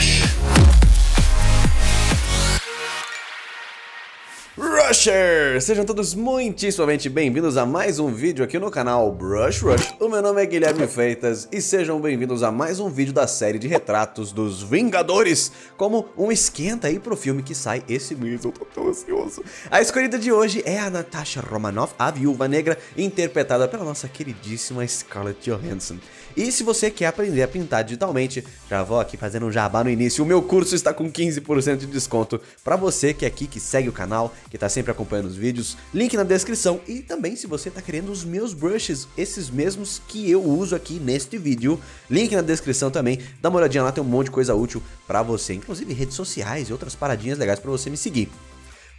Rush! Sejam todos muitíssimamente bem-vindos a mais um vídeo aqui no canal Brush Rush. O meu nome é Guilherme Freitas e sejam bem-vindos a mais um vídeo da série de retratos dos Vingadores, como um esquenta aí pro filme que sai esse mês, eu tô tão ansioso. A escolhida de hoje é a Natasha Romanoff, a Viúva Negra, interpretada pela nossa queridíssima Scarlett Johansson. E se você quer aprender a pintar digitalmente, já vou aqui fazendo um jabá no início, o meu curso está com 15% de desconto para você que é aqui, que segue o canal, que está sempre acompanhando os vídeos, link na descrição e também se você está querendo os meus brushes, esses mesmos que eu uso aqui neste vídeo, link na descrição também, dá uma olhadinha lá, tem um monte de coisa útil para você, inclusive redes sociais e outras paradinhas legais para você me seguir.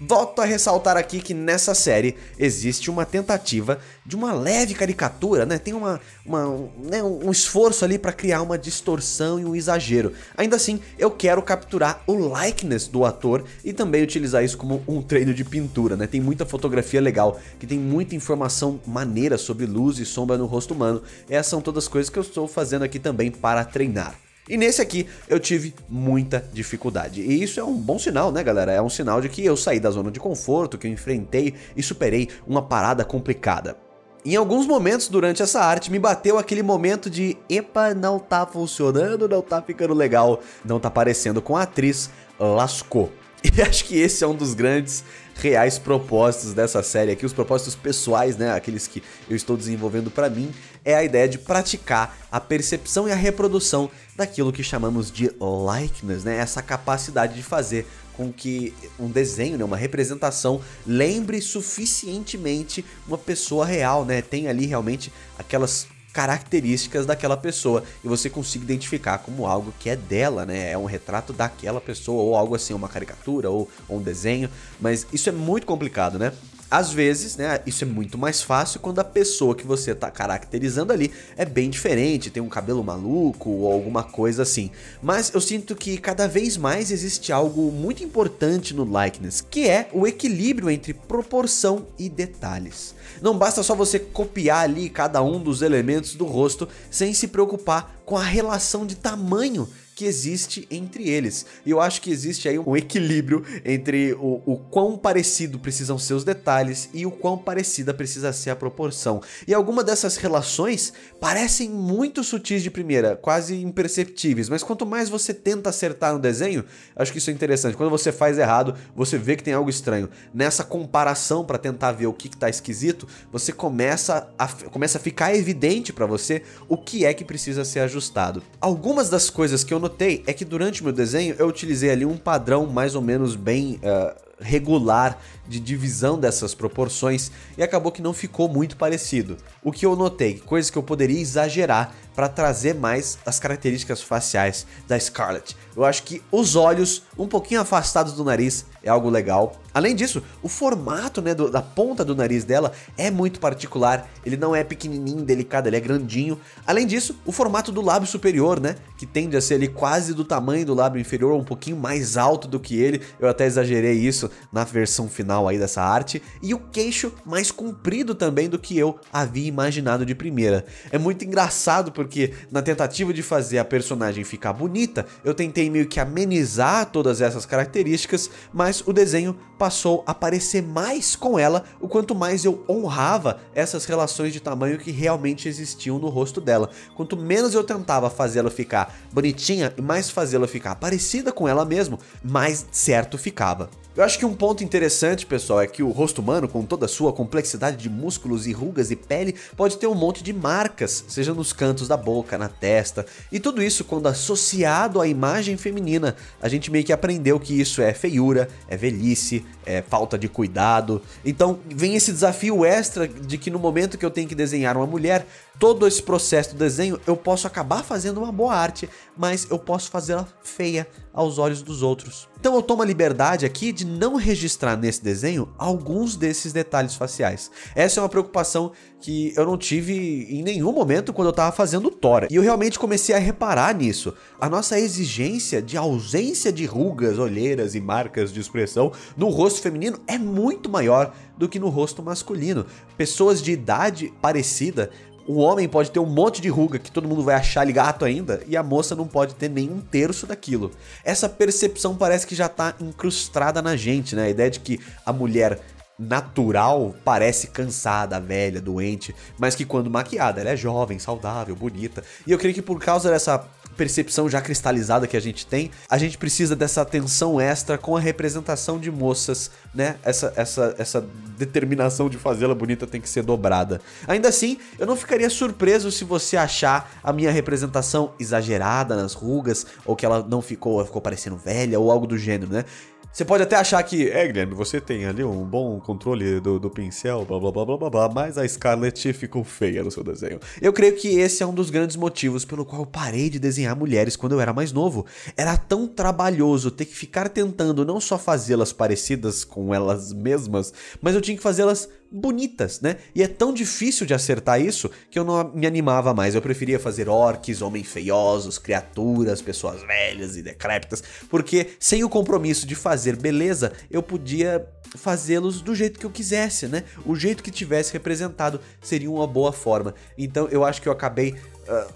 Volto a ressaltar aqui que nessa série existe uma tentativa de uma leve caricatura, né? Tem uma, uma né? um esforço ali para criar uma distorção e um exagero. Ainda assim, eu quero capturar o likeness do ator e também utilizar isso como um treino de pintura, né? Tem muita fotografia legal, que tem muita informação maneira sobre luz e sombra no rosto humano. Essas são todas coisas que eu estou fazendo aqui também para treinar. E nesse aqui eu tive muita dificuldade. E isso é um bom sinal, né, galera? É um sinal de que eu saí da zona de conforto, que eu enfrentei e superei uma parada complicada. Em alguns momentos durante essa arte me bateu aquele momento de epa, não tá funcionando, não tá ficando legal, não tá parecendo com a atriz, lascou. E acho que esse é um dos grandes reais propósitos dessa série aqui, os propósitos pessoais, né, aqueles que eu estou desenvolvendo para mim, é a ideia de praticar a percepção e a reprodução daquilo que chamamos de likeness, né, essa capacidade de fazer com que um desenho, né, uma representação lembre suficientemente uma pessoa real, né, tem ali realmente aquelas características daquela pessoa e você consiga identificar como algo que é dela, né? É um retrato daquela pessoa ou algo assim, uma caricatura ou, ou um desenho, mas isso é muito complicado, né? Às vezes, né, isso é muito mais fácil quando a pessoa que você está caracterizando ali é bem diferente, tem um cabelo maluco ou alguma coisa assim. Mas eu sinto que cada vez mais existe algo muito importante no likeness, que é o equilíbrio entre proporção e detalhes. Não basta só você copiar ali cada um dos elementos do rosto sem se preocupar com a relação de tamanho que existe entre eles. E eu acho que existe aí um equilíbrio entre o, o quão parecido precisam ser os detalhes e o quão parecida precisa ser a proporção. E algumas dessas relações parecem muito sutis de primeira, quase imperceptíveis, mas quanto mais você tenta acertar no desenho, acho que isso é interessante. Quando você faz errado, você vê que tem algo estranho. Nessa comparação para tentar ver o que está esquisito, você começa a, começa a ficar evidente para você o que é que precisa ser ajustado. Algumas das coisas que eu notei é que durante o meu desenho eu utilizei ali um padrão mais ou menos bem uh, regular de divisão dessas proporções e acabou que não ficou muito parecido. O que eu notei, coisas que eu poderia exagerar para trazer mais as características faciais da Scarlett. Eu acho que os olhos um pouquinho afastados do nariz é algo legal. Além disso, o formato né, do, da ponta do nariz dela é muito particular. Ele não é pequenininho, delicado, ele é grandinho. Além disso, o formato do lábio superior, né, que tende a ser ali quase do tamanho do lábio inferior, um pouquinho mais alto do que ele. Eu até exagerei isso na versão final aí dessa arte. E o queixo mais comprido também do que eu havia imaginado de primeira. É muito engraçado porque na tentativa de fazer a personagem ficar bonita, eu tentei meio que amenizar todas essas características, mas o desenho passou a parecer mais com ela o quanto mais eu honrava essas relações de tamanho que realmente existiam no rosto dela. Quanto menos eu tentava fazê-la ficar bonitinha e mais fazê-la ficar parecida com ela mesmo, mais certo ficava. Eu acho que um ponto interessante, pessoal, é que o rosto humano, com toda a sua complexidade de músculos e rugas e pele, pode ter um monte de marcas, seja nos cantos da boca, na testa, e tudo isso quando associado à imagem feminina, a gente meio que aprendeu que isso é feiura, é velhice, é falta de cuidado. Então vem esse desafio extra de que no momento que eu tenho que desenhar uma mulher, todo esse processo do desenho eu posso acabar fazendo uma boa arte, mas eu posso fazê-la feia aos olhos dos outros. Então eu tomo a liberdade aqui de não registrar nesse desenho alguns desses detalhes faciais. Essa é uma preocupação que eu não tive em nenhum momento quando eu estava fazendo o Thor. E eu realmente comecei a reparar nisso. A nossa exigência de ausência de rugas, olheiras e marcas de expressão no rosto feminino é muito maior do que no rosto masculino. Pessoas de idade parecida o homem pode ter um monte de ruga que todo mundo vai achar ele gato ainda e a moça não pode ter nem um terço daquilo. Essa percepção parece que já tá incrustada na gente, né? A ideia de que a mulher natural parece cansada, velha, doente, mas que quando maquiada ela é jovem, saudável, bonita. E eu creio que por causa dessa percepção já cristalizada que a gente tem, a gente precisa dessa atenção extra com a representação de moças, né? Essa, essa, essa determinação de fazê-la bonita tem que ser dobrada. Ainda assim, eu não ficaria surpreso se você achar a minha representação exagerada nas rugas, ou que ela não ficou, ficou parecendo velha, ou algo do gênero, né? Você pode até achar que, é, Guilherme, você tem ali um bom controle do, do pincel, blá blá blá blá blá blá, mas a Scarlett ficou feia no seu desenho. Eu creio que esse é um dos grandes motivos pelo qual eu parei de desenhar mulheres quando eu era mais novo. Era tão trabalhoso ter que ficar tentando não só fazê-las parecidas com elas mesmas, mas eu tinha que fazê-las bonitas, né? E é tão difícil de acertar isso que eu não me animava mais. Eu preferia fazer orques, homens feiosos, criaturas, pessoas velhas e decrépitas, porque sem o compromisso de fazer beleza, eu podia fazê-los do jeito que eu quisesse, né? O jeito que tivesse representado seria uma boa forma. Então eu acho que eu acabei uh,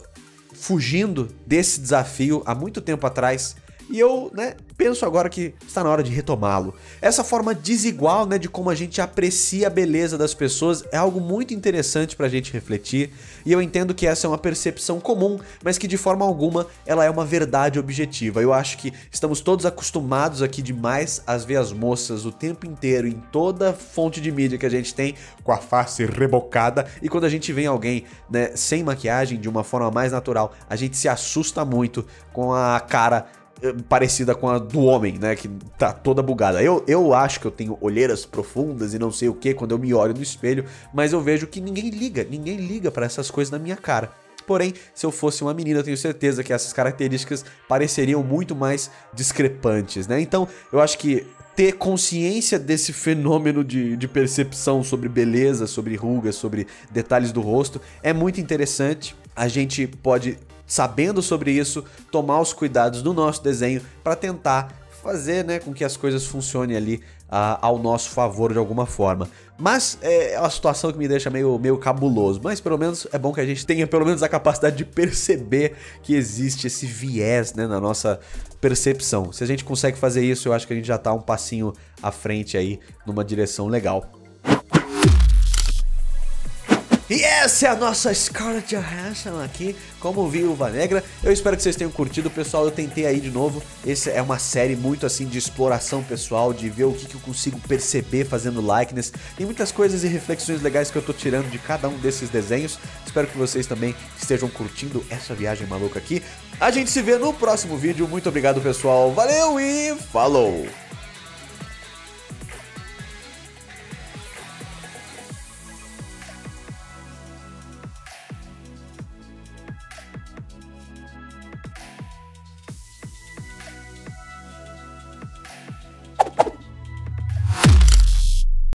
fugindo desse desafio há muito tempo atrás e eu, né, penso agora que está na hora de retomá-lo. Essa forma desigual, né, de como a gente aprecia a beleza das pessoas é algo muito interessante para a gente refletir, e eu entendo que essa é uma percepção comum, mas que de forma alguma ela é uma verdade objetiva. Eu acho que estamos todos acostumados aqui demais a ver as moças o tempo inteiro em toda fonte de mídia que a gente tem com a face rebocada, e quando a gente vê alguém, né, sem maquiagem, de uma forma mais natural, a gente se assusta muito com a cara parecida com a do homem, né? Que tá toda bugada. Eu, eu acho que eu tenho olheiras profundas e não sei o que quando eu me olho no espelho, mas eu vejo que ninguém liga, ninguém liga para essas coisas na minha cara. Porém, se eu fosse uma menina, eu tenho certeza que essas características pareceriam muito mais discrepantes, né? Então, eu acho que ter consciência desse fenômeno de, de percepção sobre beleza, sobre rugas, sobre detalhes do rosto é muito interessante. A gente pode sabendo sobre isso, tomar os cuidados do nosso desenho para tentar fazer né, com que as coisas funcionem ali uh, ao nosso favor de alguma forma. Mas é uma situação que me deixa meio, meio cabuloso. Mas pelo menos é bom que a gente tenha pelo menos a capacidade de perceber que existe esse viés né, na nossa percepção. Se a gente consegue fazer isso, eu acho que a gente já está um passinho à frente aí numa direção legal. E essa é a nossa Scarlett Johansson aqui, como Viúva Negra. Eu espero que vocês tenham curtido, pessoal. Eu tentei aí de novo. Essa é uma série muito assim de exploração pessoal, de ver o que, que eu consigo perceber fazendo likeness. Tem muitas coisas e reflexões legais que eu tô tirando de cada um desses desenhos. Espero que vocês também estejam curtindo essa viagem maluca aqui. A gente se vê no próximo vídeo. Muito obrigado, pessoal. Valeu e falou!